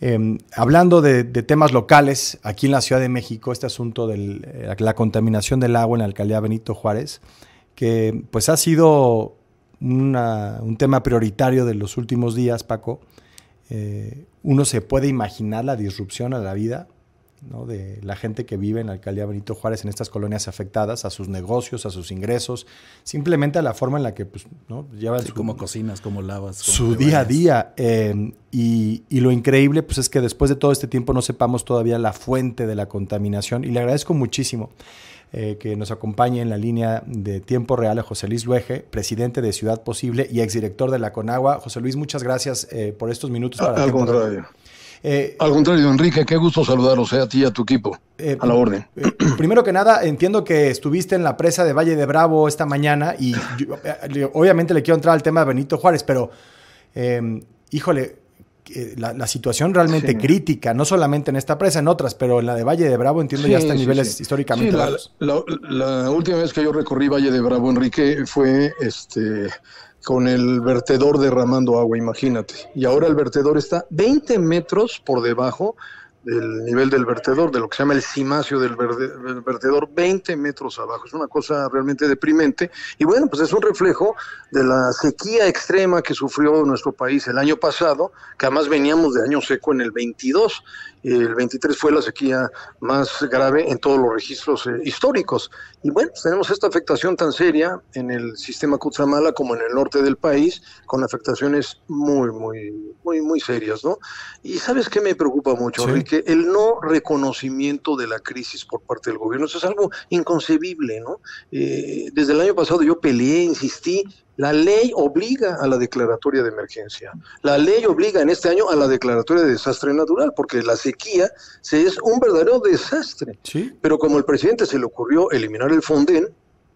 Em, hablando de, temas locales, aquí en la Ciudad de México, este asunto de eh, la contaminación del agua en la alcaldía Benito Juárez, que pues ha sido un tema prioritario de los últimos días, Paco. Eh, uno se puede imaginar la disrupción a la vida de la gente que vive en la alcaldía Benito Juárez en estas colonias afectadas, a sus negocios, a sus ingresos, simplemente a la forma en la que pues, ¿no? llevan su, cómo cocinas, cómo lavas. su día a día. Eh, y, lo increíble pues, es que después de todo este tiempo no sepamos todavía la fuente de la contaminación. Y le agradezco muchísimo eh, que nos acompañe en la línea de tiempo real a José Luis Luege, presidente de Ciudad Posible y exdirector de la Conagua. José Luis, muchas gracias eh, por estos minutos. Para Al contrario. Eh, Al contrario, Enrique, qué gusto saludaros a ti y a tu equipo. a la orden. primero que nada, entiendo que estuviste en la presa de Valle de Bravo esta mañana y obviamente le quiero entrar al tema de Benito Juárez, pero híjole, la, situación realmente crítica, no solamente en esta presa, en otras, pero en la de Valle de Bravo entiendo ya está en niveles históricamente bajos. La, última vez que yo recorrí Valle de Bravo, Enrique, fue este con el vertedor derramando agua, imagínate. Y ahora el vertedor está 20 metros por debajo del nivel del vertedor, de lo que se llama el cimacio del, vertedor, 20 metros abajo. Es una cosa realmente deprimente. Y bueno, pues es un reflejo de la sequía extrema que sufrió nuestro país el año pasado, que además veníamos de año seco en el 22 el 23 fue la sequía más grave en todos los registros eh, históricos. Y bueno, pues tenemos esta afectación tan seria en el sistema Cutzamala como en el norte del país, con afectaciones muy, muy, muy, muy serias, ¿no? Y ¿sabes qué me preocupa mucho, Enrique? El no reconocimiento de la crisis por parte del gobierno. Eso es algo inconcebible, ¿no? Eh, desde el año pasado yo peleé, insistí, la ley obliga a la declaratoria de emergencia. La ley obliga en este año a la declaratoria de desastre natural, porque la sequía es un verdadero desastre. Pero como el presidente se le ocurrió eliminar el FONDEN,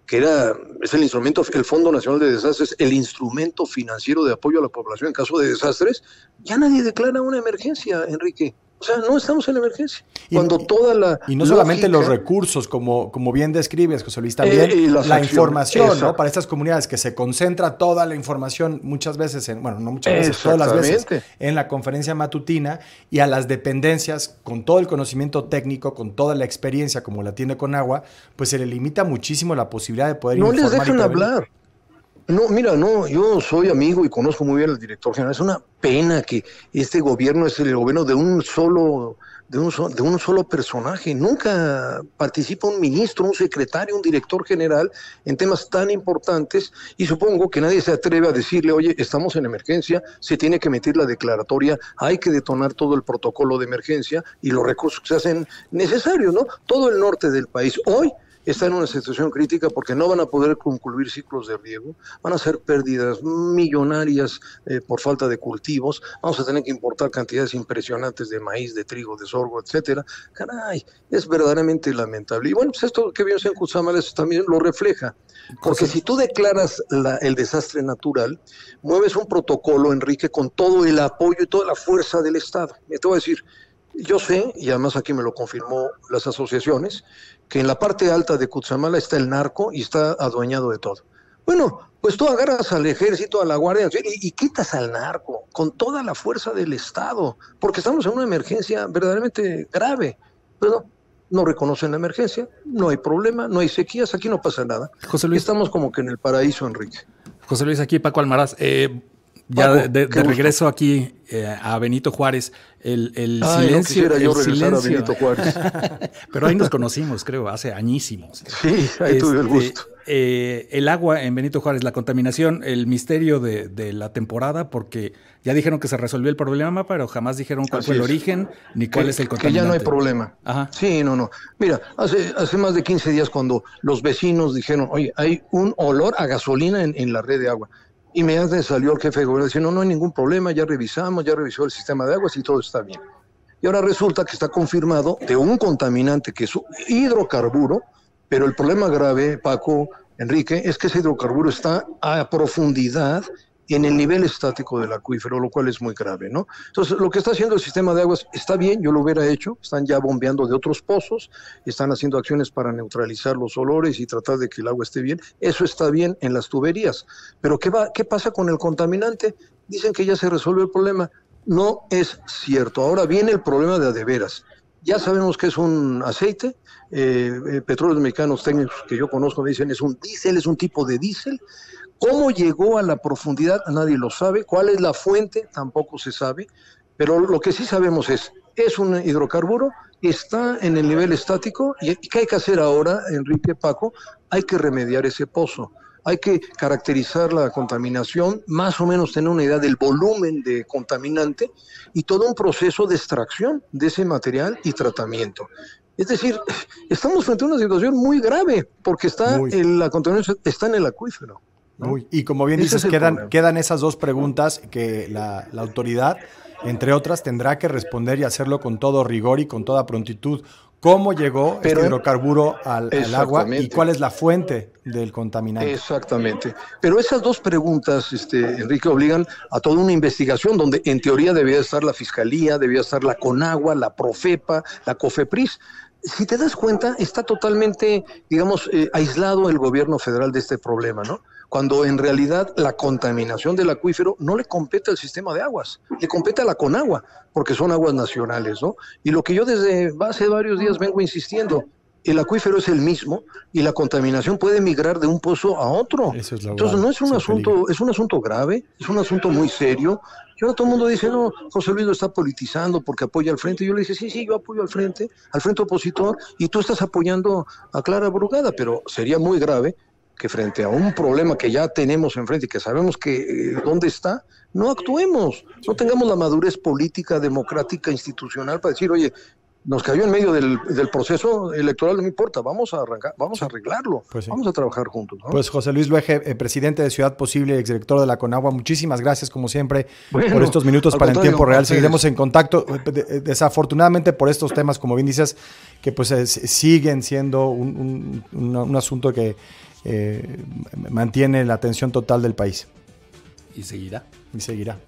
que era, es el instrumento, el Fondo Nacional de Desastres, el instrumento financiero de apoyo a la población en caso de desastres, ya nadie declara una emergencia, Enrique. O sea, no estamos en emergencia. Cuando toda la. Y no solamente los recursos, como, como bien describes, José Luis, también eh, la información, ¿no? Para estas comunidades que se concentra toda la información muchas veces, en, bueno, no muchas veces, todas las veces, en la conferencia matutina y a las dependencias, con todo el conocimiento técnico, con toda la experiencia como la tiene con agua, pues se le limita muchísimo la posibilidad de poder no informar. No les dejan hablar. No, mira, no, yo soy amigo y conozco muy bien al director general. Es una pena que este gobierno es el gobierno de un solo, de un, de un solo personaje. Nunca participa un ministro, un secretario, un director general en temas tan importantes y supongo que nadie se atreve a decirle, oye, estamos en emergencia, se tiene que meter la declaratoria, hay que detonar todo el protocolo de emergencia y los recursos que se hacen necesarios, ¿no? Todo el norte del país hoy está en una situación crítica porque no van a poder concluir ciclos de riego, van a ser pérdidas millonarias eh, por falta de cultivos, vamos a tener que importar cantidades impresionantes de maíz, de trigo, de sorgo, etcétera. Caray, es verdaderamente lamentable. Y bueno, pues esto que vimos en Cutzamales también lo refleja, porque si tú declaras el desastre natural, mueves un protocolo, Enrique, con todo el apoyo y toda la fuerza del Estado. Me te voy a decir, yo sé, y además aquí me lo confirmó las asociaciones, que en la parte alta de Cutzamala está el narco y está adueñado de todo. Bueno, pues tú agarras al ejército, a la Guardia y, y, quitas al narco con toda la fuerza del Estado, porque estamos en una emergencia verdaderamente grave. Pero no reconocen la emergencia, no hay problema, no hay sequías, aquí no pasa nada. José Luis. Estamos como que en el paraíso, Enrique. José Luis, aquí Paco Almaraz. Eh, ya de, regreso aquí eh, a Benito Juárez, el, el silencio. yo silencio. a Benito Juárez. Pero ahí nos conocimos, creo, hace añísimos. Sí, ahí tuve el este, gusto. Eh, el agua en Benito Juárez, la contaminación, el misterio de, la temporada, porque ya dijeron que se resolvió el problema, pero jamás dijeron cuál fue el origen ni cuál es el contaminante. Que ya no hay problema. Ajá. Sí, no, no. Mira, hace, hace más de 15 días cuando los vecinos dijeron, oye, hay un olor a gasolina en, en la red de agua. Inmediatamente salió el jefe de gobierno diciendo, no, no hay ningún problema, ya revisamos, ya revisó el sistema de aguas y todo está bien. Y ahora resulta que está confirmado de un contaminante que es hidrocarburo, pero el problema grave, Paco, Enrique, es que ese hidrocarburo está a profundidad en el nivel estático del acuífero, lo cual es muy grave, ¿no? Entonces, lo que está haciendo el sistema de aguas está bien, yo lo hubiera hecho, están ya bombeando de otros pozos, están haciendo acciones para neutralizar los olores y tratar de que el agua esté bien, eso está bien en las tuberías, pero ¿qué, va, qué pasa con el contaminante? Dicen que ya se resuelve el problema, no es cierto. Ahora viene el problema de adeveras. Ya sabemos que es un aceite, eh, eh, petróleos mexicanos técnicos que yo conozco me dicen es un diésel, es un tipo de diésel. ¿Cómo llegó a la profundidad? Nadie lo sabe. ¿Cuál es la fuente? Tampoco se sabe. Pero lo que sí sabemos es, es un hidrocarburo, está en el nivel estático y ¿qué hay que hacer ahora, Enrique Paco? Hay que remediar ese pozo hay que caracterizar la contaminación, más o menos tener una idea del volumen de contaminante y todo un proceso de extracción de ese material y tratamiento. Es decir, estamos frente a una situación muy grave porque está la contaminación está en el acuífero. Y como bien dices, quedan, quedan esas dos preguntas que la, la autoridad, entre otras, tendrá que responder y hacerlo con todo rigor y con toda prontitud cómo llegó el este hidrocarburo al, agua y cuál es la fuente del contaminante. Exactamente. Pero esas dos preguntas, este, Enrique, obligan a toda una investigación donde en teoría debía estar la Fiscalía, debía estar la CONAGUA, la PROFEPA, la COFEPRIS. Si te das cuenta, está totalmente, digamos, eh, aislado el gobierno federal de este problema, ¿no? cuando en realidad la contaminación del acuífero no le compete al sistema de aguas, le compete a la Conagua, porque son aguas nacionales, ¿no? Y lo que yo desde hace varios días vengo insistiendo, el acuífero es el mismo y la contaminación puede migrar de un pozo a otro. Entonces no es un asunto, es un asunto grave, es un asunto muy serio. Y ahora todo el mundo dice, no, José Luis lo está politizando porque apoya al frente. Y yo le dije, sí, sí, yo apoyo al frente, al frente opositor, y tú estás apoyando a Clara Brugada, pero sería muy grave que frente a un problema que ya tenemos enfrente y que sabemos que eh, dónde está, no actuemos, no tengamos la madurez política, democrática, institucional para decir, oye, nos cayó en medio del, proceso electoral, no importa, vamos a arrancar, vamos a arreglarlo, pues vamos a trabajar juntos. Pues José Luis Luege, eh, presidente de Ciudad Posible, exdirector de la Conagua, muchísimas gracias como siempre por estos minutos para en tiempo real. Seguiremos en contacto. Eh, desafortunadamente por estos temas, como bien dices, que pues siguen siendo un asunto que eh, mantiene la atención total del país. Y seguirá. Y seguirá.